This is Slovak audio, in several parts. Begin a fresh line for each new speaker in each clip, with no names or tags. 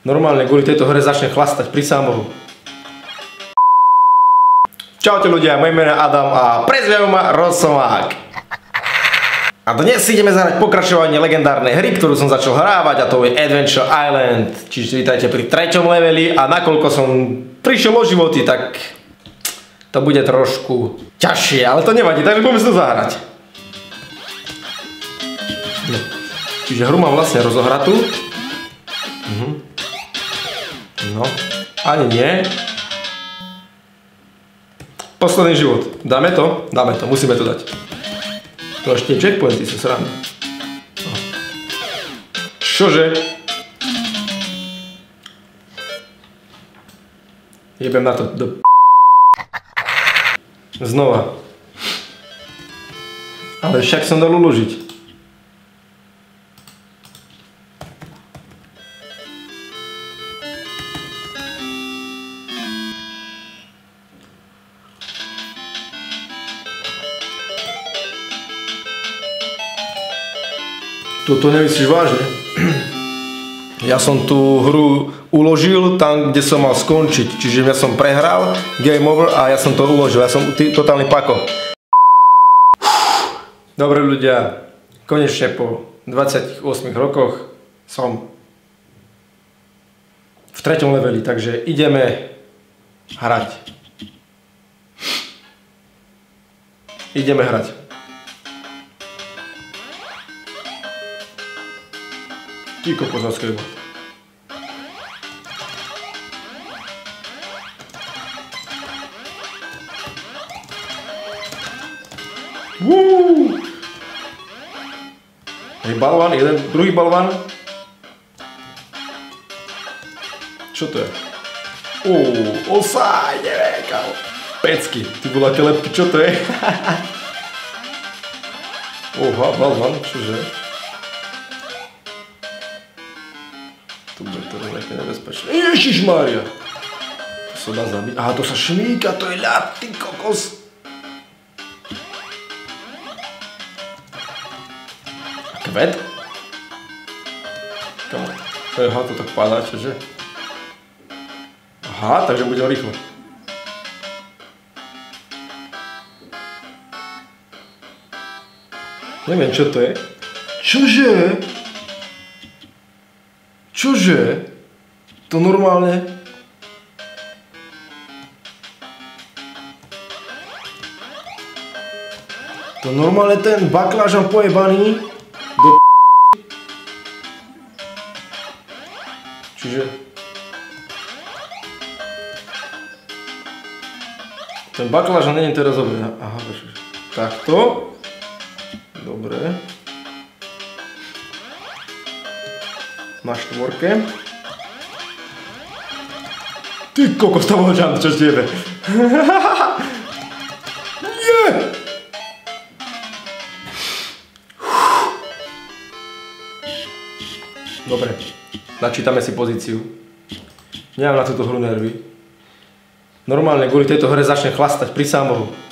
Normálne kvôli tejto hre začne chlastať pri sámohu. Čaute ľudia, moje meno je Adam a prezvajú ma Rosomák. A dnes ideme zahrať pokračovanie legendárnej hry, ktorú som začal hrávať a to je Adventure Island. Čiže vítajte pri treťom leveli a nakoľko som prišiel o životy, tak to bude trošku ťažšie, ale to nevadí, takže poďme si to zahrať. No. Čiže hru mám vlastne rozohratú. Mhm. No, ani nie. Posledný život. Dáme to? Dáme to, musíme to dať. To ešte checkpointy sú sranné. No. Čože? Jebem na to do Znova. Ale však som dal uložiť. Toto nemyslíš vážne? Ja som tú hru uložil tam, kde som mal skončiť. Čiže ja som prehral, game over a ja som to uložil. Ja som totálny pako. Dobre ľudia, konečne po 28 rokoch som v treťom leveli, takže ideme hrať. Ideme hrať. Kokos na skribu. Hej, balvan, jeden, druhý balvan. Čo to je? Uuu, osa, ideme, kámo. Pecky, ty bola aké lepky, čo to je? Oha, balvan, čože? To to nejaké nebezpečné. Ježišmária! To sa dá zabiť. Aha, to sa šmíka, to je ľad, ty kokos. Kvet? Kamo, to je, aha, to tak padá, čože? Aha, takže budem rýchlo. Neviem, čo to je. Čože? Čože? To normálne... To normálne ten baklážan pojebaný do Čiže... Ten baklážan není teraz dobrý. Aha, takto. Dobre. Na štvorke. Ty kokos, to bol žant, čo z tebe. Nie! Dobre, načítame si pozíciu. Nemám na túto hru nervy. Normálne kvôli tejto hre začne chlastať pri sámohu.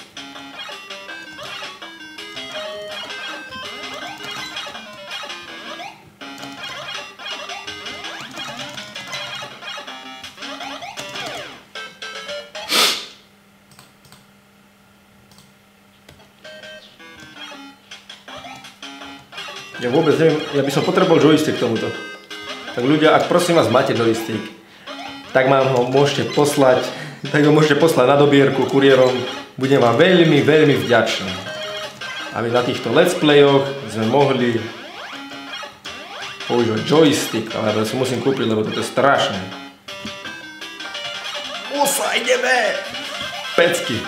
Ja vôbec neviem, ja by som potreboval joystick k tomuto. Tak ľudia, ak prosím vás máte joystick, tak vám ho môžete poslať, tak ho môžete poslať na dobierku kuriérom. Budem vám veľmi, veľmi vďačný. Aby na týchto let's playoch sme mohli používať joystick, ale si musím kúpiť, lebo toto je strašné. Osa, ideme! Pecky.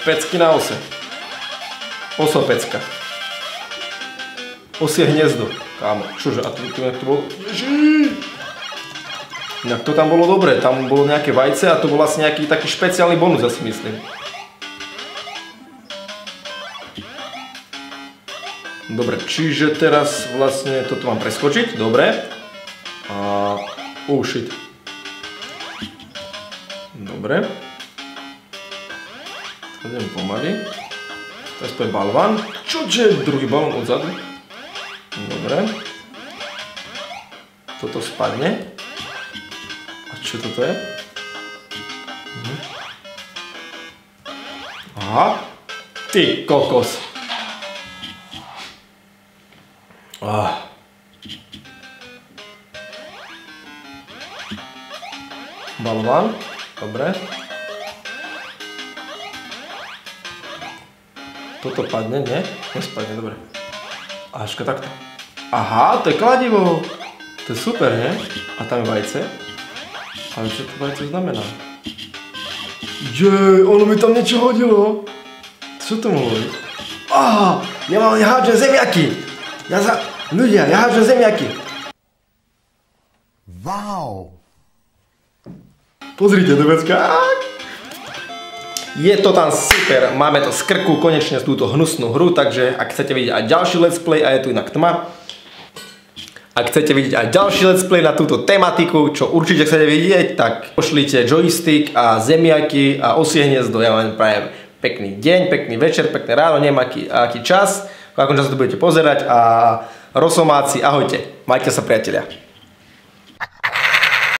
Pecky na ose. Osopecka. Osie hniezdo. Kámo, čože, a tu, tu, to bolo... Inak to tam bolo dobré, tam bolo nejaké vajce a to bol vlastne nejaký taký špeciálny bonus, asi myslím. Dobre, čiže teraz vlastne toto mám preskočiť, dobre. A... Oh shit. Dobre. Idem pomaly. To je balvan. Čože? Druhý balón odzadu. Dobre. Toto spadne. A čo toto je? Mhm. Aha. Ty kokos. Ah. Balvan. Dobre. Toto padne, nie? Nespadne, dobre. Ažka takto. Aha, to je kladivo. To je super, nie? A tam je vajce. Ale čo to vajce znamená? Jej, ono mi tam niečo hodilo. Čo to mohlo byť? Á, ja mám, ja hádžem zemiaky. Ja za... Ľudia, ja hádžem zemiaky.
Wow.
Pozrite, Dubecka. Je to tam super, máme to z krku konečne túto hnusnú hru, takže ak chcete vidieť aj ďalší let's play, a je tu inak tma, ak chcete vidieť aj ďalší let's play na túto tematiku, čo určite chcete vidieť, tak pošlite joystick a zemiaky a osie hniezdo. Ja vám prajem pekný deň, pekný večer, pekné ráno, neviem aký, aký čas, v akom čase to budete pozerať a rosomáci, ahojte, majte sa priatelia.